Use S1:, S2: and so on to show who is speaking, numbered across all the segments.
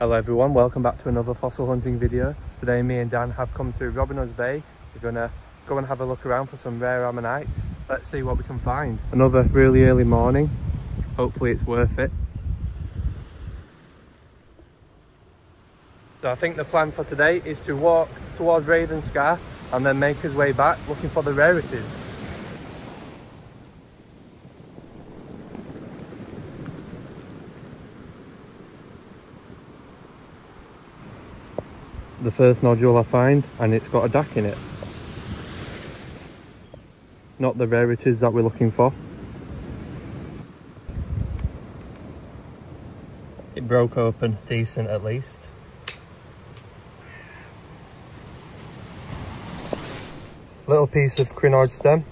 S1: Hello everyone, welcome back to another fossil hunting video. Today me and Dan have come through Robin Bay. We're gonna go and have a look around for some rare ammonites. Let's see what we can find. Another really early morning. Hopefully it's worth it. So I think the plan for today is to walk towards Ravenscar and then make his way back looking for the rarities. The first nodule I find and it's got a DAC in it. Not the rarities that we're looking for. It broke open decent at least. Little piece of crinoid stem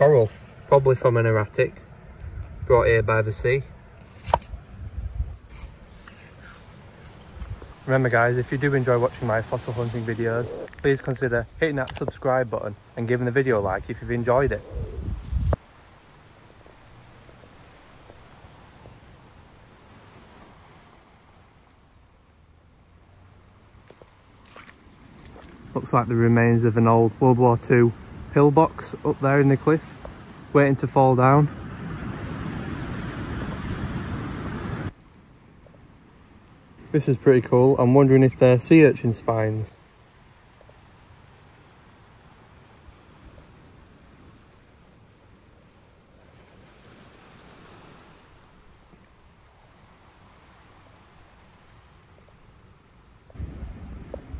S1: coral, probably from an erratic, brought here by the sea. Remember guys, if you do enjoy watching my fossil hunting videos, please consider hitting that subscribe button and giving the video a like if you've enjoyed it. Looks like the remains of an old World War II pillbox up there in the cliff, waiting to fall down. This is pretty cool. I'm wondering if they're sea urchin spines.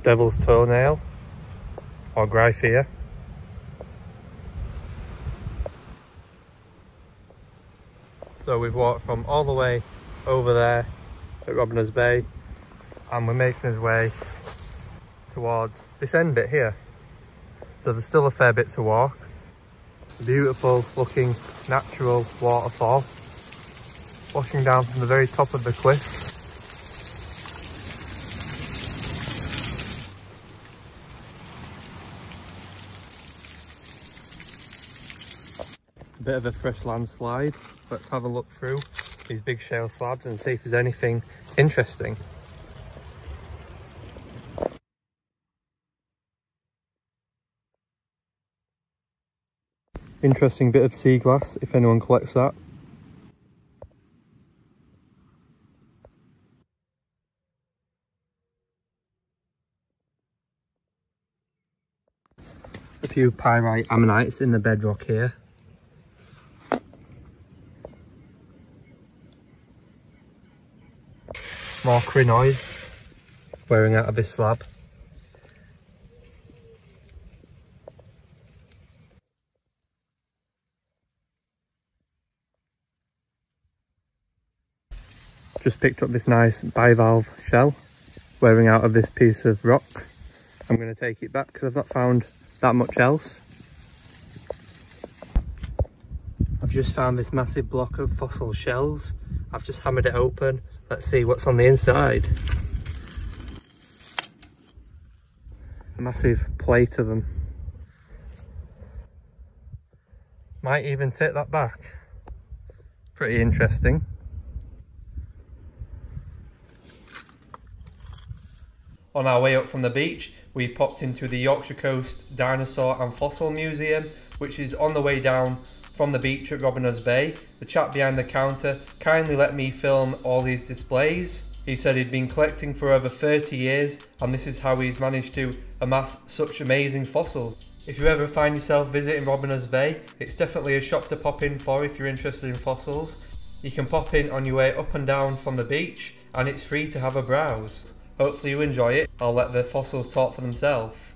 S1: Devil's toenail or gryphaea. So we've walked from all the way over there at Robin Hood's Bay and we're making our way towards this end bit here. So there's still a fair bit to walk. Beautiful looking natural waterfall washing down from the very top of the cliff. Bit of a fresh landslide let's have a look through these big shale slabs and see if there's anything interesting. Interesting bit of sea glass if anyone collects that. A few pyrite ammonites in the bedrock here. More crinoid wearing out of this slab. Just picked up this nice bivalve shell wearing out of this piece of rock. I'm going to take it back because I've not found that much else. I've just found this massive block of fossil shells. I've just hammered it open Let's see what's on the inside. a massive plate of them. Might even take that back. Pretty interesting. On our way up from the beach, we popped into the Yorkshire Coast Dinosaur and Fossil Museum, which is on the way down from the beach at Robin Hood's Bay. The chap behind the counter kindly let me film all his displays. He said he'd been collecting for over 30 years and this is how he's managed to amass such amazing fossils. If you ever find yourself visiting Robin Hood's Bay, it's definitely a shop to pop in for if you're interested in fossils. You can pop in on your way up and down from the beach and it's free to have a browse. Hopefully you enjoy it. I'll let the fossils talk for themselves.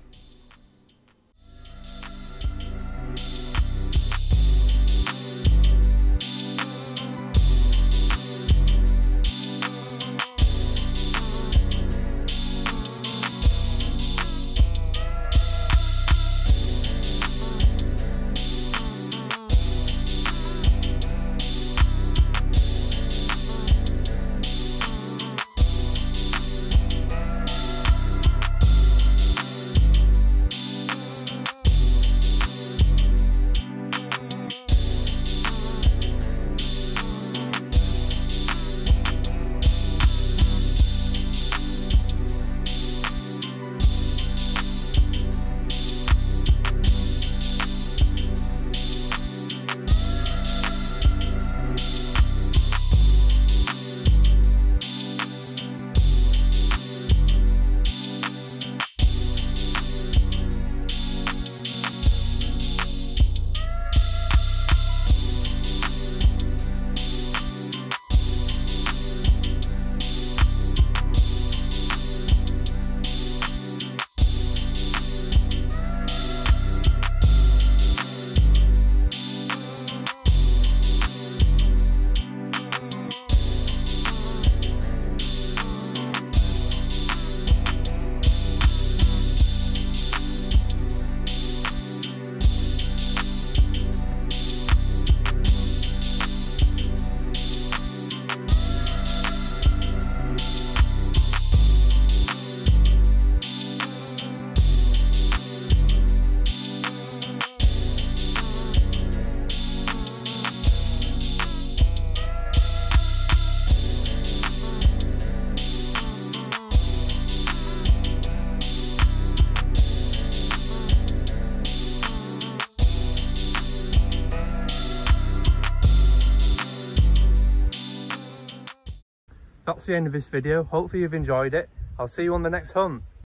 S1: That's the end of this video. Hopefully you've enjoyed it. I'll see you on the next hunt.